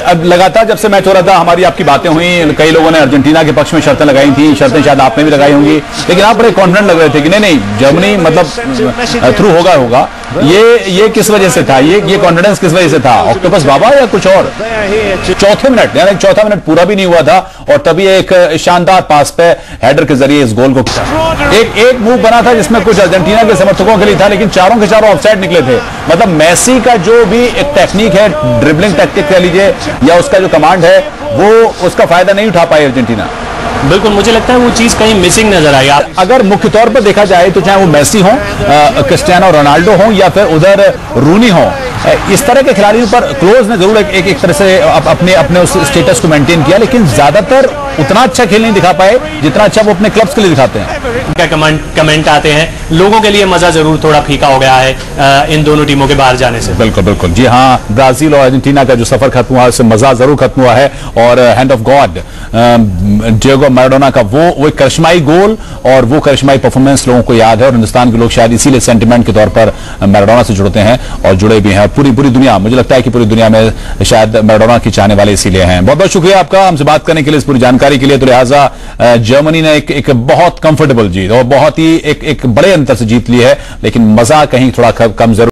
अब लगातार जब से मैच हो रहा था हमारी आपकी बातें हुई कई लोगों ने अर्जेंटीना के पक्ष में शर्तें लगाई थी शर्तें शायद आपने भी लगाई होंगी लेकिन आप बड़े कॉन्फिडेंट लग रहे थे कि नहीं नहीं जर्मनी मतलब थ्रू होगा होगा। ये ये किस वजह से था? ये ये कॉन्फिडेंस किस वजह से था? ऑक्टोपस बाबा या कुछ और? चौथे मिनट, यानी चौथा मिनट पूरा भी नहीं हुआ था और तभी एक शानदार पास पे हेडर के ज़रिए इस गोल को एक एक मूव बना था जिसमें कुछ अर्जेंटीना के समर्थकों के लिए था, लेकिन चारों के चारों ऑफसाइड निकले थे। मतलब मैसी का जो भी एक टेक्निक है ड्रिबलिंग टेक्निक कह लीजिए, या उसका जो कमांड है, वो उसका फ़ायदा नहीं उठा पाई अर्जेंटीना। बिल्कुल मुझे लगता है वो चीज़ कहीं मिसिंग नज़र आई अगर मुख्य तौर पर देखा जाए तो चाहे वो मेसी हो क्रिस्टियानो रोनाल्डो हो या फिर उधर रूनी हो इस तरह के खिलाड़ियों पर क्लोज ने ज़रूर एक, एक तरह से अपने अपने उस स्टेटस को मेंटेन किया लेकिन ज़्यादातर उतना अच्छा खेल नहीं दिखा पाए जितना अच्छा वो अपने क्लब्स के लिए दिखाते हैं। क्या कमेंट कमेंट आते हैं। लोगों के लिए मज़ा ज़रूर थोड़ा फीका हो गया है इन दोनों टीमों के बाहर जाने से। बिल्कुल बिल्कुल। जी हाँ ब्राज़ील और अर्जेंटीना का जो सफ़र खत्म हुआ उससे मज़ा ज़रूर खत्म हुआ है। और hand of God Diego Maradona का वो वो करिश्माई गोल और वो करिश्माई परफॉर्मेंस लोगों को याद है। और हिंदुस्तान के लोग शायद इसीलिए सेंटिमेंट के तौर पर मैराडोना से जुड़ते हैं और जुड़े भी हैं। पूरी पूरी दुनिया मुझे लगता है कि पूरी दुनिया में शायद मैराडोना की चाहने वाले इसीलिए हैं। बहुत बहुत शुक्रिया आपका। हमसे बात करने के लिए इस पूरी जानकारी के लिए तो लिहाजा जर्मनी ने एक, एक बहुत कंफर्टेबल जीत और बहुत ही एक, एक बड़े अंतर से जीत ली है लेकिन मज़ा कहीं थोड़ा कम ज़रूर